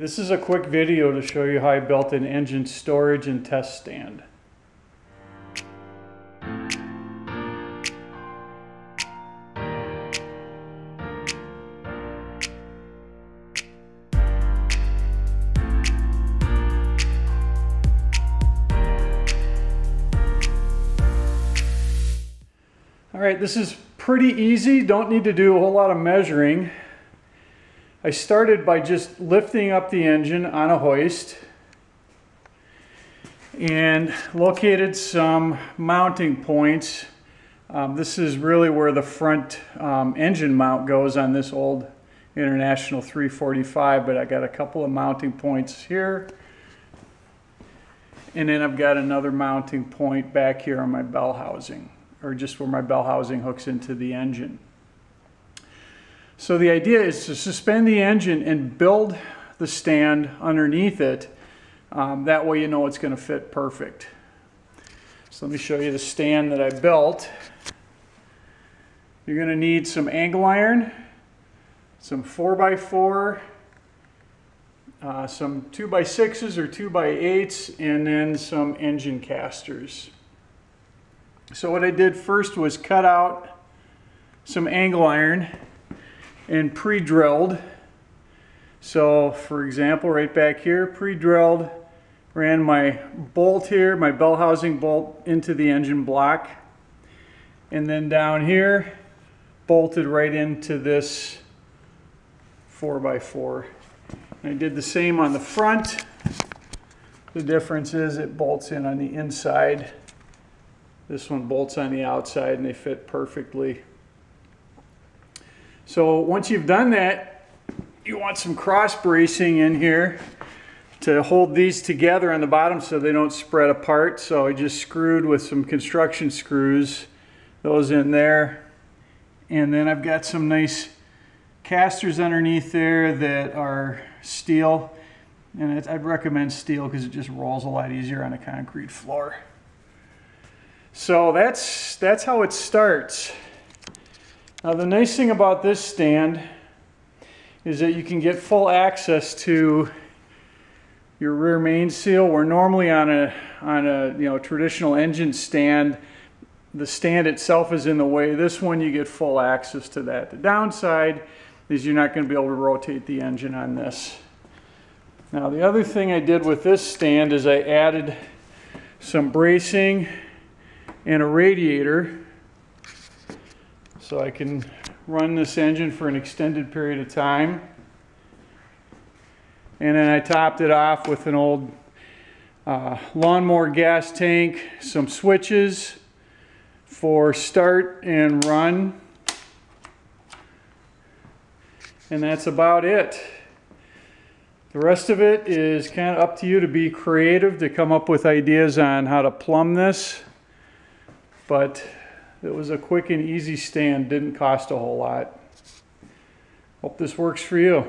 This is a quick video to show you how I built an engine storage and test stand. All right, this is pretty easy. Don't need to do a whole lot of measuring. I started by just lifting up the engine on a hoist and located some mounting points. Um, this is really where the front um, engine mount goes on this old International 345, but I got a couple of mounting points here. And then I've got another mounting point back here on my bell housing or just where my bell housing hooks into the engine. So the idea is to suspend the engine and build the stand underneath it. Um, that way you know it's going to fit perfect. So let me show you the stand that I built. You're going to need some angle iron, some 4x4, uh, some 2x6s or 2x8s, and then some engine casters. So what I did first was cut out some angle iron and pre-drilled. So for example, right back here, pre-drilled, ran my bolt here, my bell housing bolt into the engine block. And then down here, bolted right into this 4x4. I did the same on the front. The difference is it bolts in on the inside this one bolts on the outside and they fit perfectly. So once you've done that, you want some cross bracing in here to hold these together on the bottom so they don't spread apart. So I just screwed with some construction screws, those in there. And then I've got some nice casters underneath there that are steel. And I'd recommend steel because it just rolls a lot easier on a concrete floor. So that's, that's how it starts. Now the nice thing about this stand is that you can get full access to your rear main seal. Where normally on a, on a you know, traditional engine stand, the stand itself is in the way. This one you get full access to that. The downside is you're not going to be able to rotate the engine on this. Now the other thing I did with this stand is I added some bracing and a radiator so I can run this engine for an extended period of time. And then I topped it off with an old uh, lawnmower gas tank, some switches for start and run. And that's about it. The rest of it is kind of up to you to be creative, to come up with ideas on how to plumb this but it was a quick and easy stand, didn't cost a whole lot. Hope this works for you.